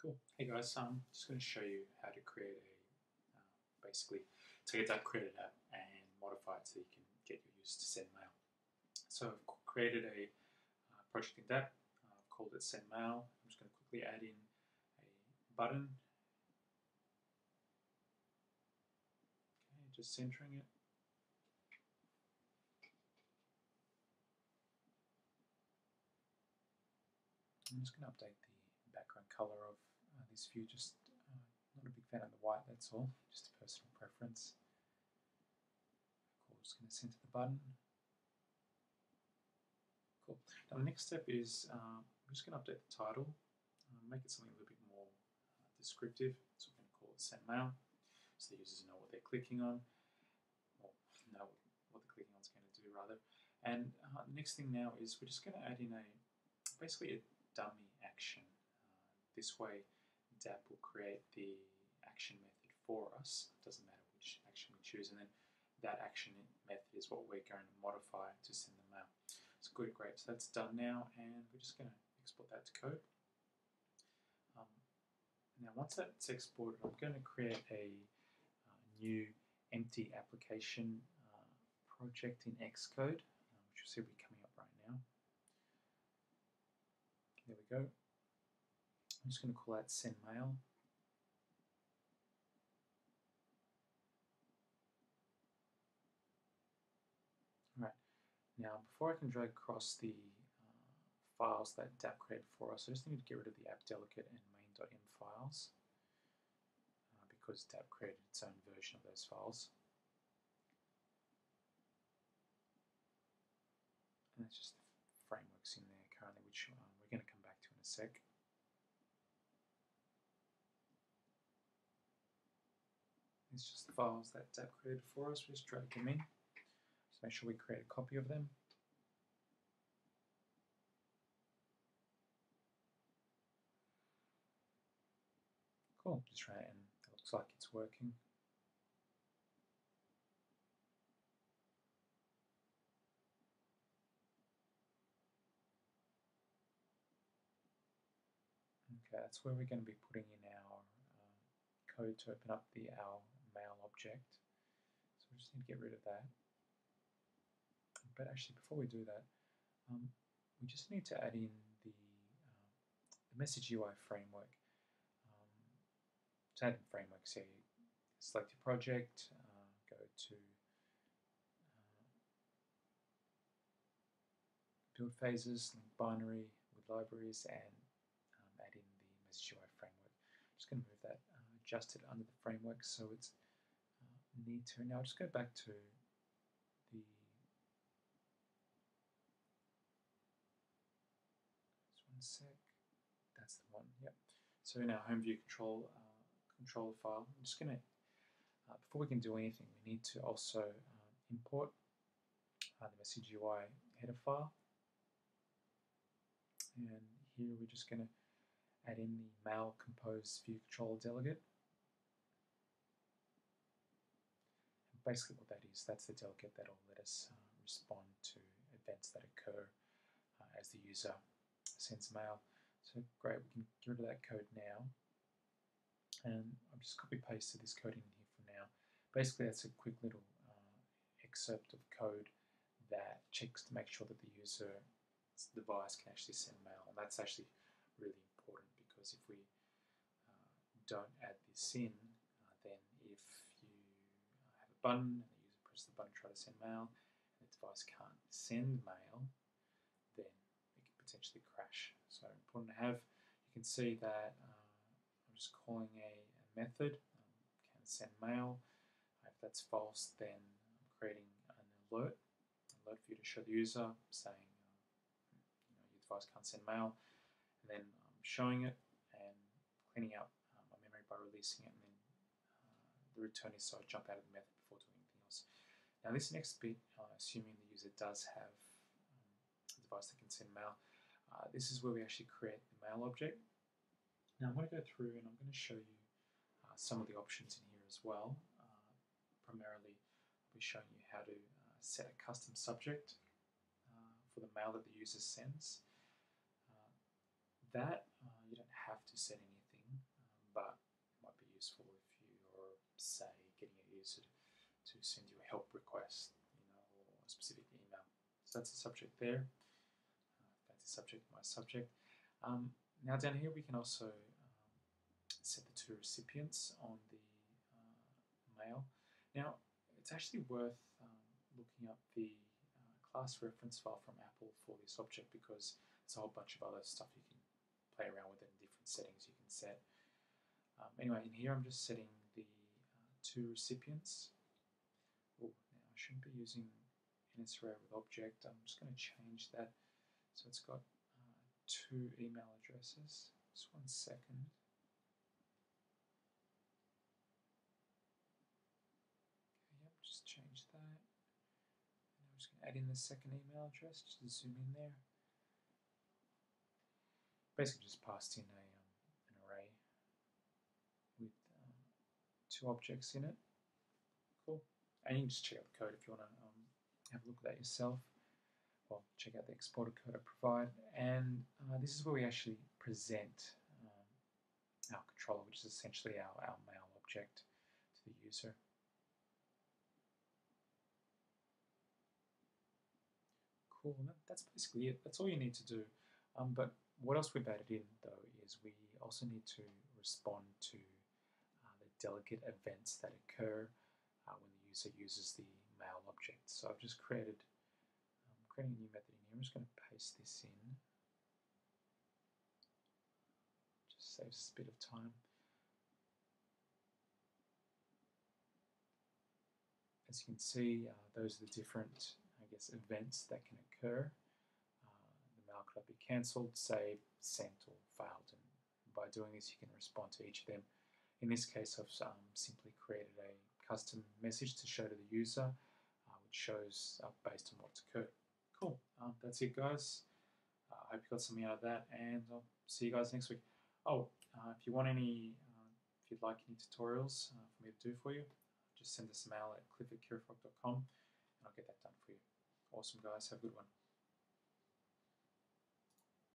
Cool. Hey guys, so I'm just going to show you how to create a, uh, basically, take a DApp created app and modify it so you can get your users to send mail. So I've created a uh, project in uh, I've called it send mail. I'm just going to quickly add in a button. Okay, just centering it. I'm just going to update the background color of uh, this view. Just uh, not a big fan of the white, that's all. Just a personal preference. Cool, just going to center the button. Cool. Now the next step is um, I'm just going to update the title, uh, make it something a little bit more uh, descriptive. So we're going to call it send mail, so the users know what they're clicking on, or know what the clicking on is going to do rather. And uh, the next thing now is we're just going to add in a basically a dummy action. This way, DApp will create the action method for us. It doesn't matter which action we choose, and then that action method is what we're going to modify to send the mail. So good, great. So that's done now, and we're just going to export that to code. Um, now, once that's exported, I'm going to create a uh, new empty application uh, project in Xcode, uh, which will see will be coming up right now. There we go. I'm just going to call that send mail. Alright, now before I can drag across the uh, files that Dapp created for us, I just need to get rid of the app delegate and main.m files uh, because Dapp created its own version of those files. And that's just the frameworks in there currently, which um, we're going to come back to in a sec. Just the files that DApp created for us. We just drag them in. Just make sure we create a copy of them. Cool, just try it and it looks like it's working. Okay, that's where we're going to be putting in our uh, code to open up the our mail object. So we just need to get rid of that. But actually, before we do that, um, we just need to add in the, uh, the message UI framework. Um, to add in framework, say select your project, uh, go to uh, build phases, link binary with libraries, and add in the message UI framework. I'm just going to move that, adjust it under the framework so it's uh, neater. Now I'll just go back to the one sec. That's the one. Yep. So in our home view control uh, controller file, I'm just going to uh, before we can do anything, we need to also uh, import uh, the message UI header file. And here we're just going to add in the mail compose view control delegate. And basically what that is, that's the delegate that will let us uh, respond to events that occur uh, as the user sends mail. So great, we can get rid of that code now. And I've just copy pasted this code in here for now. Basically that's a quick little uh, excerpt of code that checks to make sure that the user device can actually send mail. And that's actually really important because if we uh, don't add this in, uh, then if button and the user presses the button to try to send mail and the device can't send mail, then it can potentially crash. So important to have. You can see that uh, I'm just calling a, a method, um, can send mail. If that's false, then I'm creating an alert, alert for you to show the user saying uh, you know, your device can't send mail, and then I'm showing it and cleaning out um, my memory by releasing it and then uh, the return is so I jump out of the method before doing anything else. Now this next bit, uh, assuming the user does have um, a device that can send mail, uh, this is where we actually create the mail object. Now I'm going to go through and I'm going to show you uh, some of the options in here as well. Uh, primarily I'll be showing you how to uh, set a custom subject for the mail that the user sends. that you don't have to set anything say, getting a user to send you a help request, you know, or a specific email. So that's the subject there. Uh, that's the subject, my subject. Um, now down here we can also um, set the two recipients on the uh, mail. Now it's actually worth um, looking up the uh, class reference file from Apple for this object because it's a whole bunch of other stuff you can play around with it in different settings you can set. Um, anyway, in here I'm just setting two recipients. Oh, now I shouldn't be using NSArray with object. I'm just going to change that so it's got uh, two email addresses. Just one second. yep, just change that. And I'm just going to add in the second email address, just to zoom in there. Basically just passed in a, um, an array with um, two objects in it. Cool. And you can just check out the code if you want to um, have a look at that yourself. Well, check out the exported code I provide. And uh, this is where we actually present um, our controller, which is essentially our, our mail object to the user. Cool, that's basically it. That's all you need to do. Um, but what else we've added in though is we also need to respond to delegate events that occur uh, when the user uses the mail object. So I've just created, um, creating a new method in here. I'm just going to paste this in. Just saves us a bit of time. As you can see, uh, those are the different I guess, events that can occur. Uh, the mail could be cancelled, saved, sent, or failed. And by doing this, you can respond to each of them. In this case, I've um, simply created a custom message to show to the user, uh, which shows up based on what's occurred. Cool. Um, that's it, guys. Uh, I hope you got something out of that, and I'll see you guys next week. Oh, uh, if you want any, uh, if you'd like any tutorials uh, for me to do for you, just send us a mail at cliff and I'll get that done for you. Awesome, guys. Have a good one.